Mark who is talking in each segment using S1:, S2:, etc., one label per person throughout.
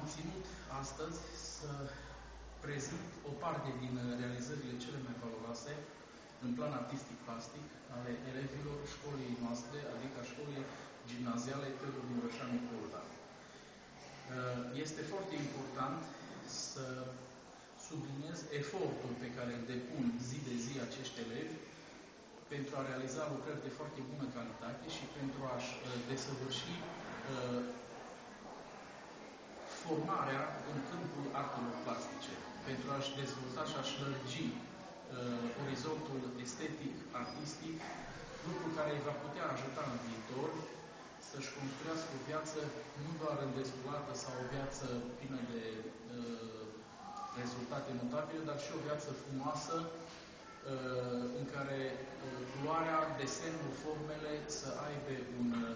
S1: am ținut astăzi să prezint o parte din realizările cele mai valoroase în plan artistic-plastic ale elevilor școlii noastre, adică a școlii gimnaziale Teodor Mureșanu Colda. Este foarte important să subliniez efortul pe care îl depun zi de zi acești elevi pentru a realiza lucrări de foarte bună calitate și pentru a-și uh, desăvârși uh, formarea în câmpul artelor plastice, pentru a-și dezvolta și a-și lărgi uh, orizontul estetic, artistic, lucru care îi va putea ajuta în viitor să-și construiască o viață nu doar îndestulată sau o viață plină de uh, rezultate notabile, dar și o viață frumoasă uh, în care uh, culoarea, desenul, formele să aibă un uh,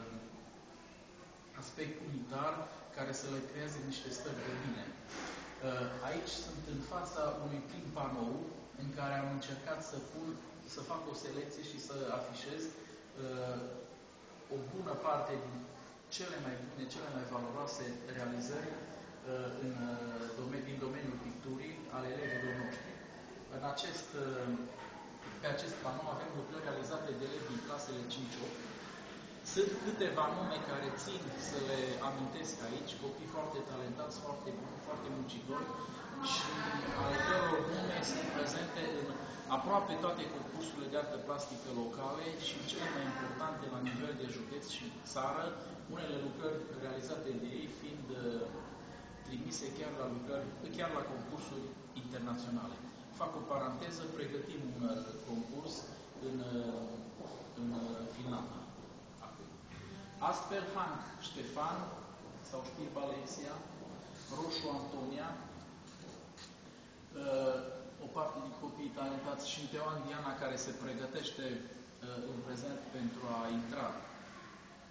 S1: aspect unitar care să le creeze niște stări de bine. Uh, aici sunt în fața unui prim panou în care am încercat să pun, să fac o selecție și să afișez uh, o bună parte din cele mai bune, cele mai valoroase realizări uh, în uh, domeni, din domeniul picturii ale elevilor noștri. În acest, uh, pe acest panou avem lucrări realizate de elevi din clasele 5-8. Sunt câteva nume care țin să le amintesc aici, copii foarte talentați, foarte buni, foarte muncitori. Și ale căror nume sunt prezente în aproape toate concursurile de artă plastică locale și cele mai importante la nivel de județ și țară, unele lucrări realizate de ei fiind uh, trimise chiar la, lucrări, chiar la concursuri internaționale. Fac o paranteză, pregătim un uh, concurs în, uh, în Finlanda. Astfel, Hank Ștefan sau Știr Valencia, Roșu Antonia, o parte din copiii talentați și Teoan Diana care se pregătește în prezent pentru a intra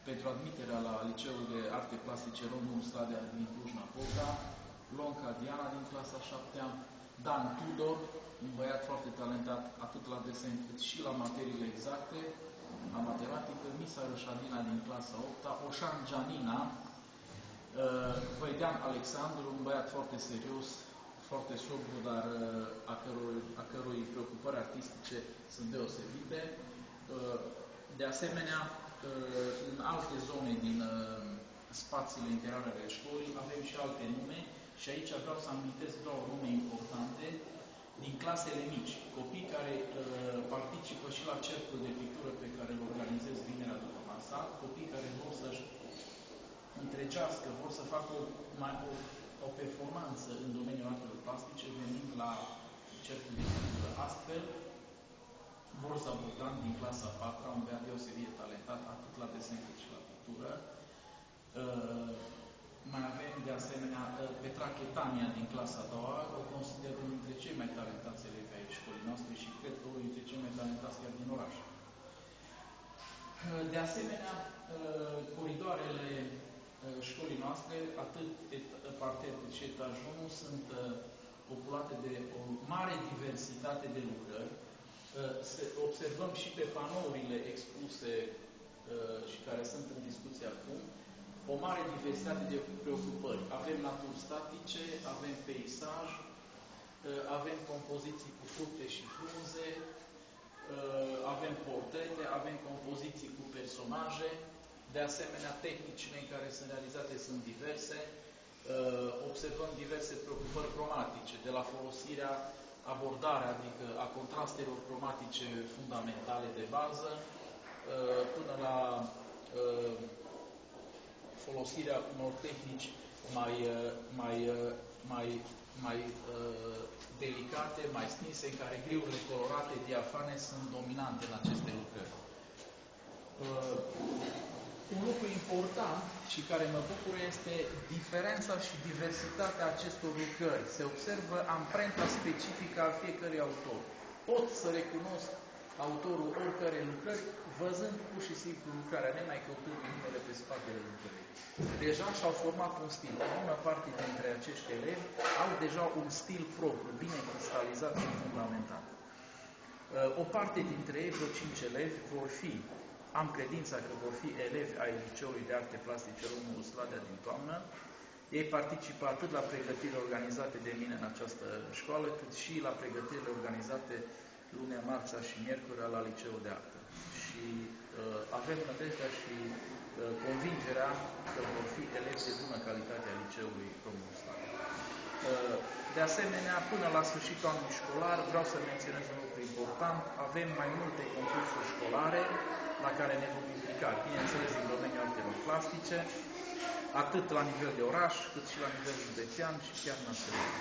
S1: pentru admiterea la Liceul de Arte Plastice Romul Stadea din Cluj-Napoca, Lonca Diana din clasa 7 -a, Dan Tudor, un băiat foarte talentat atât la desen cât și la materiile exacte, la matematică, Misa Rășadina din clasa 8 -a, Oșan Gianina, Văidean Alexandru, un băiat foarte serios, foarte sobru, dar uh, a cărui, a cărui preocupări artistice sunt deosebite. Uh, de asemenea, uh, în alte zone din spațiile interioare ale școlii avem și alte nume și aici vreau să amintesc două nume importante din clasele mici, copii care uh, participă și la cercul de pictură pe care îl organizez vinerea după masa, copii care vor să-și întregească, vor să facă o, mai, o o performanță în domeniul artelor plastice, venind la cercul de pictură. Astfel, Borza Bogdan din clasa 4 un băiat deosebit talentat atât la desen cât și la pictură. Uh, mai avem de asemenea uh, Petra Chetania din clasa a doua, o consider unul dintre cei mai talentați elevi ai școlii noastre și cred că unul dintre cei mai talentați chiar din oraș. Uh, de asemenea, coridoarele școlii noastre, atât parter cât și etajul 1, sunt uh, populate de o mare diversitate de lucrări. Uh, observăm și pe panourile expuse uh, și care sunt în discuție acum, o mare diversitate de preocupări. Avem naturi statice, avem peisaj, avem compoziții cu fructe și frunze, avem portrete, avem compoziții cu personaje, de asemenea, tehnicile în care sunt realizate sunt diverse. Uh, observăm diverse preocupări cromatice, de la folosirea, abordarea, adică a contrastelor cromatice fundamentale de bază, uh, până la uh, folosirea unor tehnici mai, mai, mai, mai delicate, mai stinse, în care griurile colorate, diafane, sunt dominante în aceste lucrări. Un lucru important și care mă bucură este diferența și diversitatea acestor lucrări. Se observă amprenta specifică a fiecărui autor. Pot să recunosc autorul oricărei lucrări, văzând pur și simplu lucrarea, nemai căutând numele pe spatele lucrării. Deja și-au format un stil. O bună parte dintre acești elevi au deja un stil propriu, bine cristalizat și fundamentat. O parte dintre ei, vreo cinci elevi, vor fi am credința că vor fi elevi ai Liceului de Arte Plastice Romul Sladea din toamnă, Ei participă atât la pregătirile organizate de mine în această școală, cât și la pregătirile organizate lunea, marța și miercurea la Liceul de Artă. Și uh, avem nădejdea și uh, convingerea că vor fi elevi de bună calitate a Liceului Român uh, De asemenea, până la sfârșitul anului școlar, vreau să menționez un lucru important, avem mai multe concursuri școlare la care ne vom implica, bineînțeles, în domeniul artelor plastice, atât la nivel de oraș, cât și la nivel județean și chiar național.